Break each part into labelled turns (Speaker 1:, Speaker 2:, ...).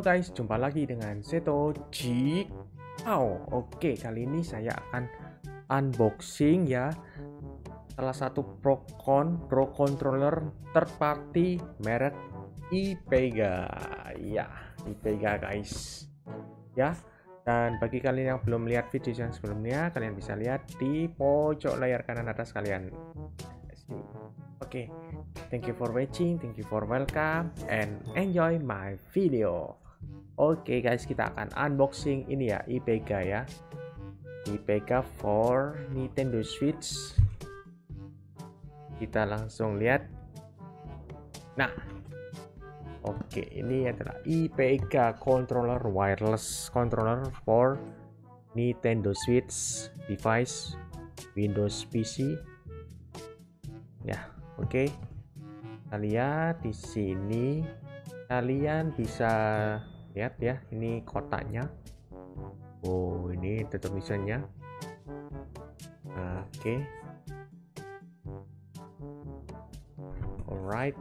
Speaker 1: Halo guys, jumpa lagi dengan Seto G. Oh, oke kali ini saya akan unboxing ya salah satu Procon Pro controller third merek Ipega. Ya, Ipega guys. Ya, dan bagi kalian yang belum lihat video yang sebelumnya, kalian bisa lihat di pojok layar kanan atas kalian. Oke, okay. thank you for watching, thank you for welcome, and enjoy my video. Oke okay guys, kita akan unboxing ini ya, IPEGA ya. IPEGA for Nintendo Switch. Kita langsung lihat. Nah, oke, okay, ini adalah IPEGA controller wireless controller for Nintendo Switch device Windows PC. Ya, Oke. Kita lihat di sini kalian bisa lihat ya, ini kotaknya. Oh, ini tetap misalnya. Oke. Alright.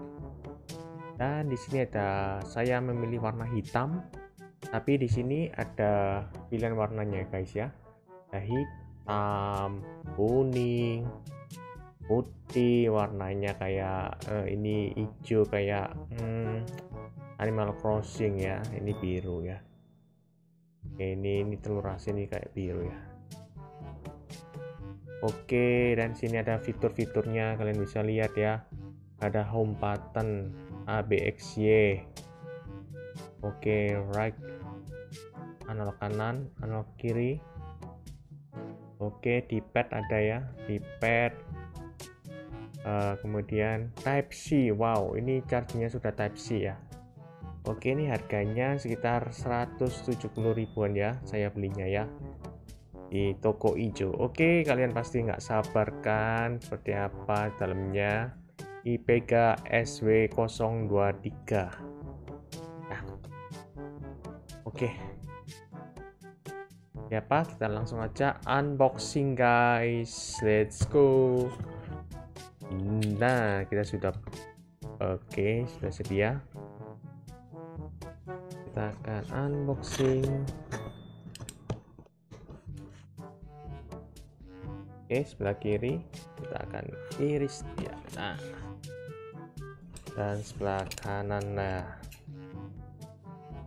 Speaker 1: Dan di sini ada saya memilih warna hitam, tapi di sini ada pilihan warnanya guys ya. Ada hitam, kuning, putih warnanya kayak uh, ini hijau kayak hmm, Animal Crossing ya. Ini biru ya. Ini ini telur asin ini kayak biru ya. Oke dan sini ada fitur-fiturnya. Kalian bisa lihat ya. Ada home button ABXY Oke right. Analog kanan analog kiri. Oke di pad ada ya. Di pad. Uh, kemudian Type C. Wow ini chargingnya sudah Type C ya Oke ini harganya sekitar 170 ribuan ya saya belinya ya di toko hijau Oke kalian pasti nggak sabar kan seperti apa dalamnya? IPK SW023 nah. Oke. Ya pak kita langsung aja unboxing guys. Let's go. Nah, kita sudah oke, sudah sedia. Kita akan unboxing. Oke, sebelah kiri kita akan iris dia. Nah. Dan sebelah kanan nah.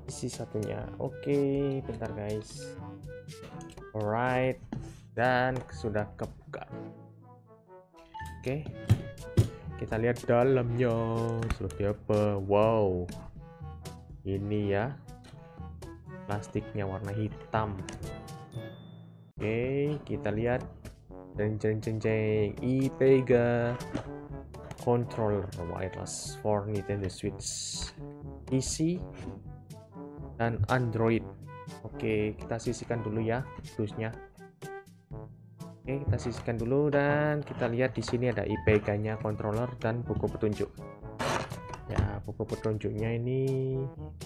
Speaker 1: Isi satunya. Oke, bentar guys. Alright. Dan sudah kebuka. Oke. Kita lihat dalamnya seperti apa. Wow. Ini ya. Plastiknya warna hitam. Oke, kita lihat jeng jeng jeng jeng IPEGA controller wireless for Nintendo Switch PC dan Android. Oke, kita sisihkan dulu ya dusnya. Oke, kita sisihkan dulu dan kita lihat di sini ada IPK-nya controller dan buku petunjuk. Buku petunjuknya ini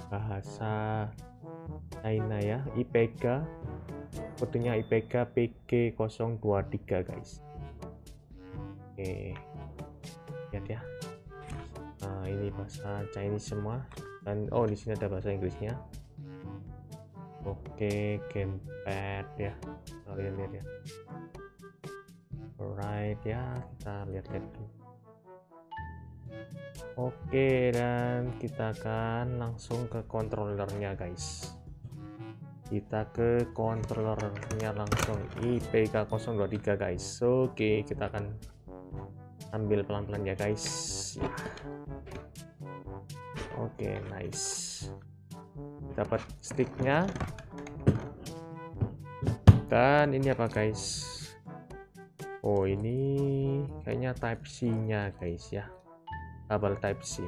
Speaker 1: bahasa China ya, IPK. Fotonya IPK PG023 guys. Oke. Lihat ya. Nah, ini bahasa Chinese semua dan oh di sini ada bahasa Inggrisnya. Oke, gamepad ya. Kalian lihat ya alright ya kita lihat-lihat dulu oke dan kita akan langsung ke controllernya guys. Kita ke controllernya langsung IPK023 guys. Oke kita akan ambil pelan-pelan ya guys. Oke nice. Dapat sticknya. Dan ini apa guys? Oh ini kayaknya type C nya guys ya kabel type C.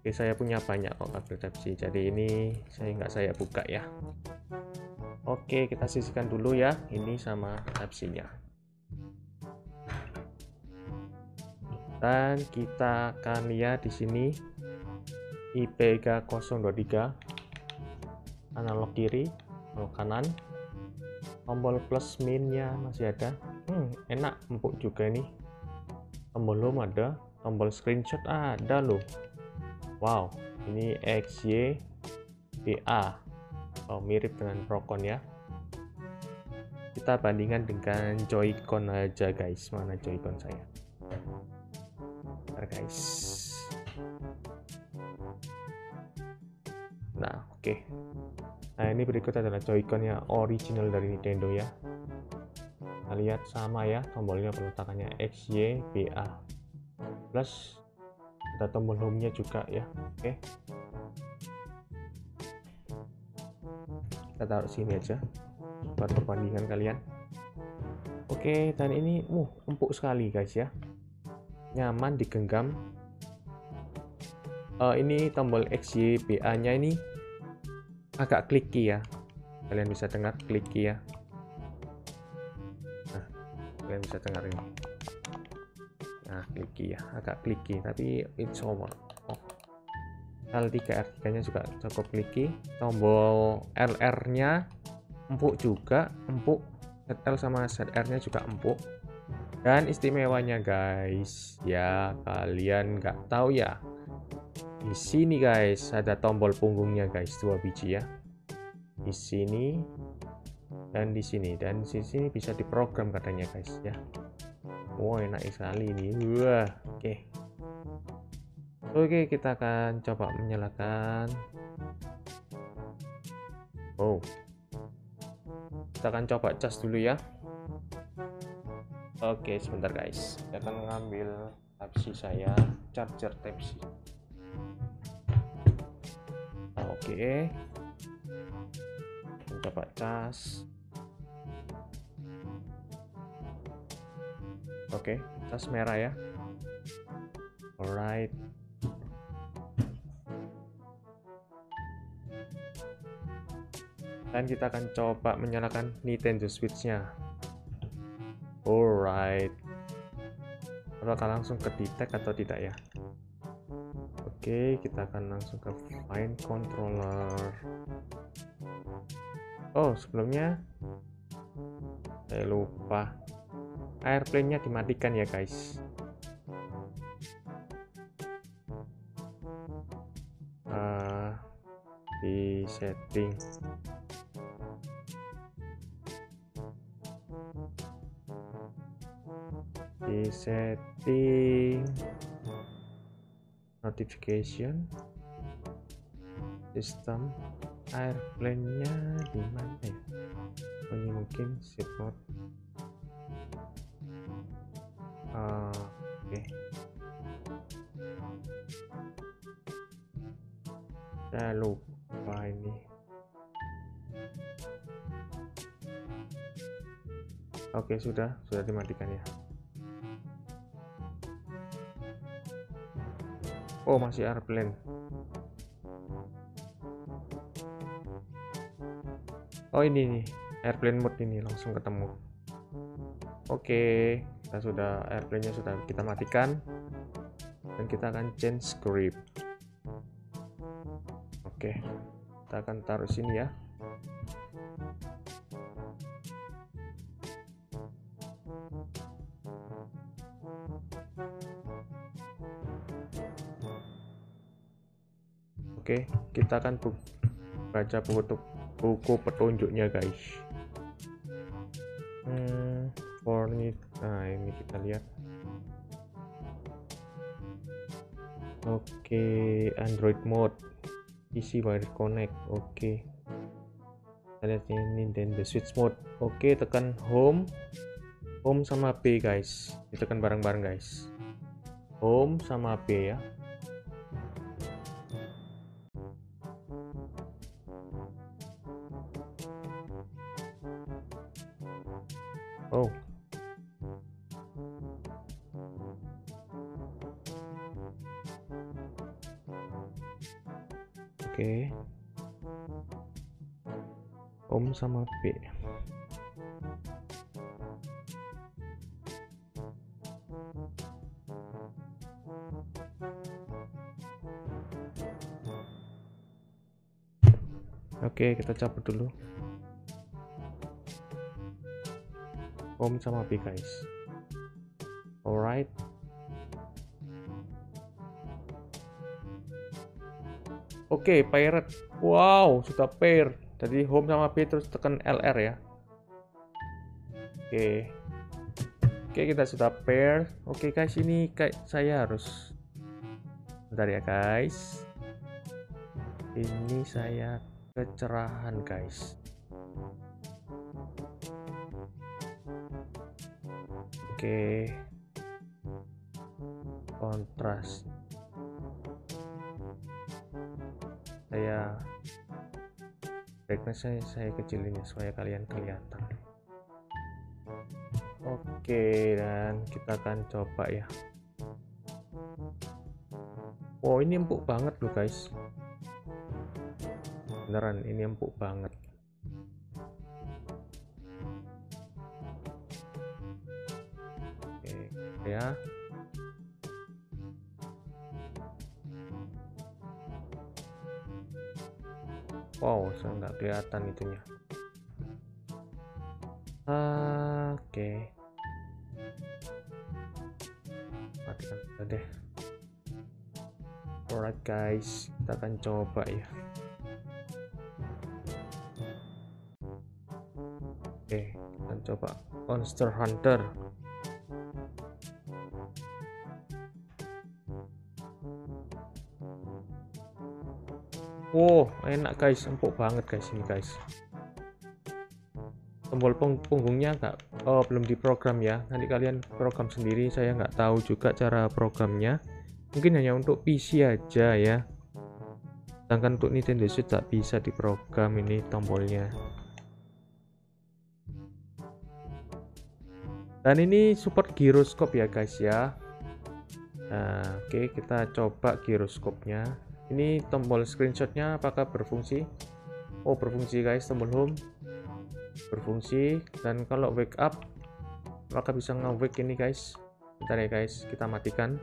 Speaker 1: Oke saya punya banyak kok kabel type C. Jadi ini saya nggak saya buka ya. Oke kita sisihkan dulu ya. Ini sama type C nya dan kita akan lihat di sini IPK 023 analog kiri analog kanan. Tombol plus minnya masih ada. Hmm, enak empuk juga nih tombol home ada. Tombol screenshot ada loh. Wow ini XY BA oh, mirip dengan Procon ya. Kita bandingkan dengan Joy-Con aja guys. Mana Joy-Con saya? Bentar guys. Nah oke. Okay. nah ini berikut adalah Joy-Con yang original dari Nintendo ya kita lihat sama ya tombolnya peletakannya XY BA plus. Ada tombol home nya juga ya oke. Kita taruh sini aja buat perbandingan kalian. Oke dan ini uh empuk sekali guys ya. Nyaman digenggam. Uh, ini tombol XYBA nya ini agak clicky ya. Kalian bisa dengar clicky ya kalian bisa dengar ini nah clicky ya. Agak clicky tapi it's over. Oh. L3 R3 nya juga cukup clicky. Tombol LR nya empuk juga empuk. ZL sama ZR nya juga empuk. Dan istimewanya guys. Ya kalian nggak tahu ya. Di sini guys ada tombol punggungnya guys. Dua biji ya. Di sini dan di sini dan di sini bisa diprogram katanya guys ya. Wow enak sekali ini. Wah oke. Okay. oke kita akan coba menyalakan. Oh kita akan coba cas dulu ya. Oke sebentar guys. Saya akan mengambil type saya charger type C oke coba cas oke cas merah ya alright dan kita akan coba menyalakan Nintendo Switch-nya. Alright. Apakah langsung ke detect atau tidak ya? Oke, kita akan langsung ke find controller. Oh, sebelumnya saya lupa. Airplane-nya dimatikan ya, guys. Uh, di setting di setting notification sistem airplane nya di mana ya? Oh, ini mungkin shift mode. Uh, oke. Okay. saya lupa ini. Oke okay, sudah. Sudah dimatikan ya. Oh masih airplane Oh ini nih airplane mode ini langsung ketemu. Oke kita sudah airplane nya sudah kita matikan. Dan kita akan change script. Oke kita akan taruh sini ya. Oke, kita akan baca buku, buku petunjuknya, guys. Hmm, for nah ini kita lihat. Oke, Android mode, PC wire connect. Oke, kita lihat ini the switch mode. Oke, tekan home, home sama B, guys. Ditekan bareng-bareng, guys. Home sama B ya. Oke. Om sama P. Oke, kita cabut dulu. home sama B guys alright Oke, okay, pirate. Wow, sudah pair. Jadi home sama B terus tekan LR ya. Oke. Okay. Oke, okay, kita sudah pair. Oke, okay, guys, ini kayak saya harus Bentar ya, guys. Ini saya kecerahan, guys. Oke. Kontras. Brightness saya, saya kecilin ya supaya kalian kelihatan. Oke, dan kita akan coba ya. Wow, ini empuk banget loh, guys. Beneran, ini empuk banget. Wow saya nggak kelihatan itunya. Oke. Okay. matikan deh. Alright guys. Kita akan coba ya. Oke okay, kita coba monster hunter Wow, enak guys, empuk banget guys ini guys. Tombol pung punggungnya nggak, oh belum diprogram ya. Nanti kalian program sendiri. Saya nggak tahu juga cara programnya. Mungkin hanya untuk PC aja ya. Sedangkan untuk Nintendo Switch tak bisa diprogram ini tombolnya. Dan ini support gyroscope ya guys ya. Nah, oke okay, kita coba gyroscope-nya ini tombol screenshotnya apakah berfungsi? Oh berfungsi guys tombol home. Berfungsi dan kalau wake up maka bisa nge-wake ini guys? Bentar ya guys kita matikan.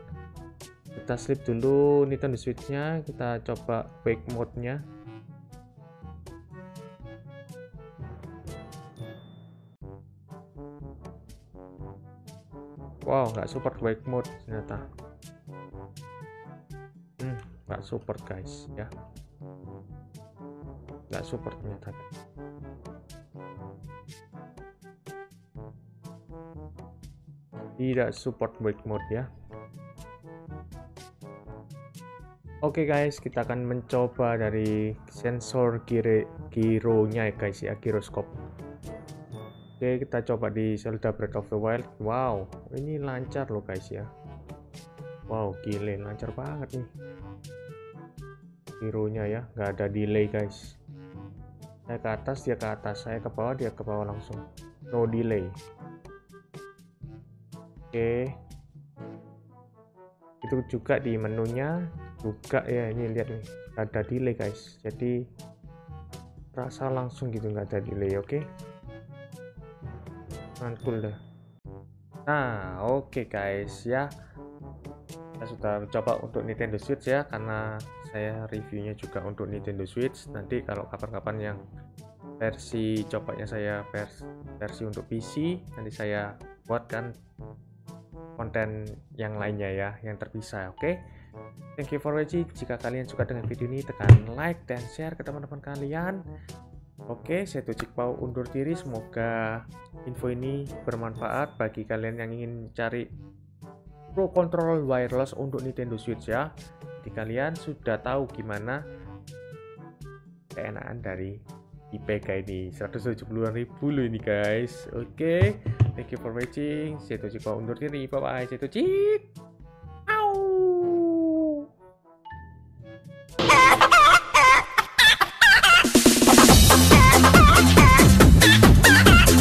Speaker 1: Kita sleep dulu Nintendo Switch nya kita coba wake mode nya wow nggak support wake mode ternyata nggak support guys ya nggak support ternyata tidak support wake mode ya Oke okay guys, kita akan mencoba dari sensor gire, gironya ya guys ya, giroskop. Oke, okay, kita coba di Zelda Breath of the Wild. Wow, ini lancar loh guys ya. Wow, gile, lancar banget nih hero nya ya. Nggak ada delay guys. Saya ke atas dia ke atas. Saya ke bawah dia ke bawah langsung. No delay. Oke. Itu juga di menunya. Juga ya ini lihat nih. Ada delay guys. Jadi rasa langsung gitu nggak ada delay oke? Okay? mantul dah. Nah oke okay guys ya saya sudah coba untuk Nintendo Switch ya karena saya reviewnya juga untuk Nintendo Switch nanti kalau kapan-kapan yang versi cobanya saya vers versi untuk PC nanti saya buatkan konten yang lainnya ya yang terpisah oke okay? thank you for watching jika kalian suka dengan video ini tekan like dan share ke teman-teman kalian Oke, saya Tucik Pau undur diri. Semoga info ini bermanfaat bagi kalian yang ingin cari Pro Control Wireless untuk Nintendo Switch ya. Jadi kalian sudah tahu gimana keenakan dari IPK ini 170 ribu loh ini guys oke okay. thank you for watching saya Tojiko undur diri bye bye saya